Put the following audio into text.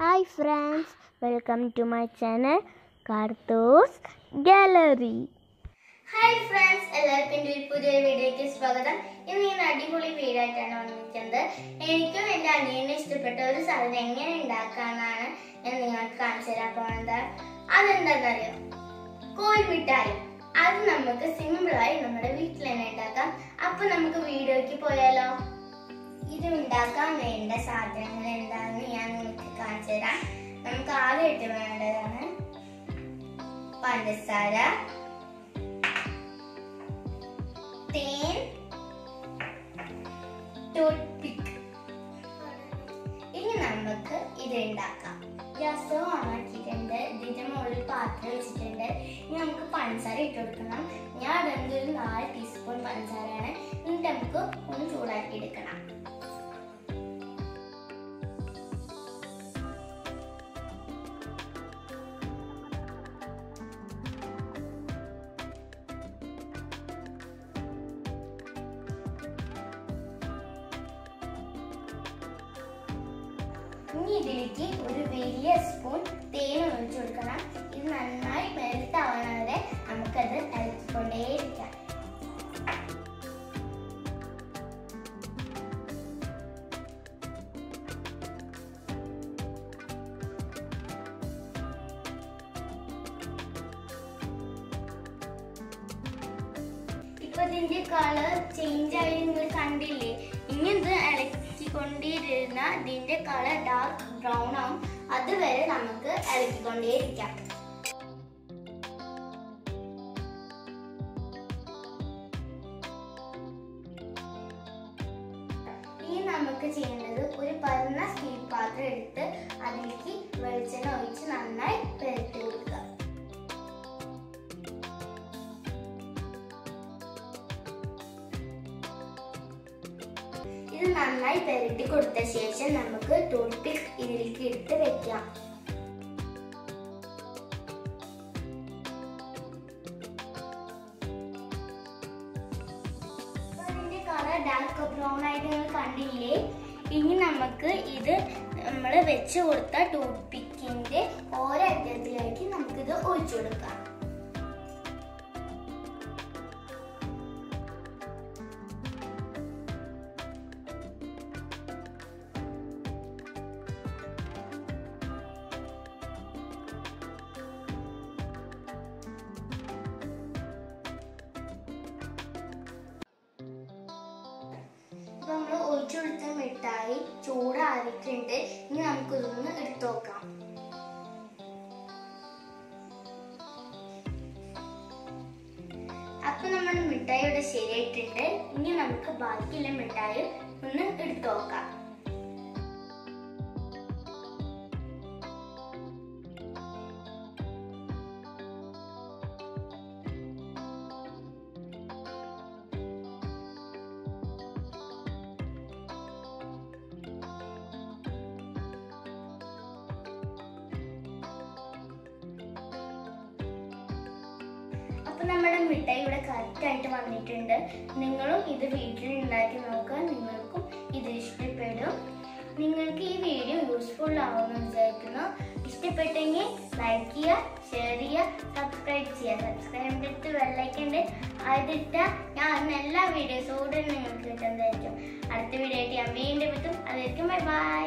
Hi friends welcome to my channel കാർത്തോസ് gallery hi friends എല്ലാവർക്കും എന്റെ ഒരു പുതിയൊരു വീഡിയോയ്ക്ക് സ്വാഗതം. ഇന്ന് ഞാൻ അടിപൊളി വീടായിട്ടാണ് വന്നിരിക്കുന്നത്. എനിക്കും എന്റെ അനിയനും ഇഷ്ടപ്പെട്ട ഒരു സാധനം എങ്ങനെ ഉണ്ടാക്കാന്നാണ് ഞാൻ നിങ്ങൾക്ക് കാണിച്ചു തരാൻ പോകുന്നത്. അതെന്താണെന്നറിയോ? കോഴിമിഠായി. അത് നമുക്ക് സിമ്പിളായി നമ്മുടെ വീട്ടിൽ തന്നെ ഉണ്ടാക്കാം. അപ്പൊ നമുക്ക് വീഡിയോയ്ക്ക് പോയാലോ? ഇത് ഉണ്ടാക്കാൻ വേണ്ട സാധനങ്ങൾ എന്താണെന്ന് ഞാൻ നിങ്ങൾക്ക് കാണിച്ചു തരാം. നമുക്ക് ആദ്യമായിട്ട് വേണ്ടതാണ് പഞ്ചസാര തേൻ ടൂത്ത്പിക്ക് ഇനി നമുക്ക് ഇത് ഉണ്ടാക്കാം. ഗ്യാസ് ഓണാക്കിയിട്ടുണ്ട് ഇതിന്റെ മുകളിൽ പാത്രം വെച്ചിട്ടുണ്ട്. ഇനി നമുക്ക് പഞ്ചസാര ഇട്ട് കൊടുക്കണം. ഞാൻ അതെന്ത് ഒരു നാല് ടീസ്പൂൺ പഞ്ചസാരയാണ്. എന്നിട്ട് നമുക്ക് ഒന്ന് ചൂടാക്കി എടുക്കണം. ഇനി ഇതിലേക്ക് ഒരു വലിയ സ്പൂൺ തേൻ ഒഴിച്ചു കൊടുക്കണം. ഇത് നന്നായി മെൽറ്റ് ആവണ വരെ നമുക്കത് ഇളക്കിക്കൊണ്ടേയിരിക്കാം ഇപ്പൊ ഇതിന്റെ കളർ ചേഞ്ച് ആയി നിങ്ങൾ കണ്ടില്ലേ? ഇനി ഇത് ഇളക്കിക്കൊണ്ടിരുന്ന ഇതിന്റെ കളർ ഡാർക്ക് ബ്രൗൺ ആവും. അതുവരെ നമുക്ക് ഇളക്കിക്കൊണ്ടേയിരിക്കാം. ഇനി നമുക്ക് ചെയ്യേണ്ടത് ഒരു പരന്ന സ്റ്റീൽ പാത്രം എടുത്ത് അതിലേക്ക് വെളിച്ചെണ്ണ ഒഴിച്ച് നന്നായി പെരട്ടി കൊടുക്കുക. ഇത് നന്നായി പെരട്ടി കൊടുത്ത ശേഷം നമുക്ക് ടൂത്ത് ഇതിലേക്ക് ഇട്ട് വെക്കാം. അപ്പൊ കളർ ഡാർക്ക് ബ്രൗൺ ആയിട്ട് നിങ്ങൾ കണ്ടില്ലേ? ഇനി നമുക്ക് ഇത് നമ്മൾ വെച്ച് കൊടുത്ത ടൂത്ത് പിക്കിന്റെ ഓരോ അറ്റത്തിലേക്ക് നമുക്കിത് ഒഴിച്ചു കൊടുക്കാം. കൊടുത്ത മിഠായി ചൂടാറിയിട്ടുണ്ട്. ഇനി നമുക്ക് ഇതൊന്ന് എടുത്തു നോക്കാം. അപ്പൊ നമ്മുടെ മിഠായി ഇവിടെ ശരിയായിട്ടുണ്ട്. ഇനി നമുക്ക് ബാക്കിയുള്ള മിഠായി ഒന്ന് എടുത്തു നോക്കാം. അപ്പൊ നമ്മുടെ മിഠായി ഇവിടെ കറക്റ്റ് ആയിട്ട് വന്നിട്ടുണ്ട്. നിങ്ങളും ഇത് വീട്ടിൽ ഉണ്ടാക്കി നോക്കുക. നിങ്ങൾക്കും ഇത് ഇഷ്ടപ്പെടും. നിങ്ങൾക്ക് ഈ വീഡിയോ യൂസ്ഫുൾ ആവുമെന്ന് വിചാരിക്കുന്നു. ഇഷ്ടപ്പെട്ടെങ്കിൽ ലൈക്ക് ചെയ്യുക ഷെയർ ചെയ്യുക സബ്സ്ക്രൈബ് ചെയ്യുക. സബ്സ്ക്രൈബ് ചെയ്തിട്ട് വെള്ളയ്ക്കുണ്ട് അതിട്ട ഞാൻ എല്ലാ വീഡിയോസും ഉടനെ നിങ്ങൾക്ക് കിട്ടുന്നതായിരിക്കും. അടുത്ത വീഡിയോ ആയിട്ട് ഞാൻ വീണ്ടും എത്തും. അതായിരിക്കും ബൈ ബൈ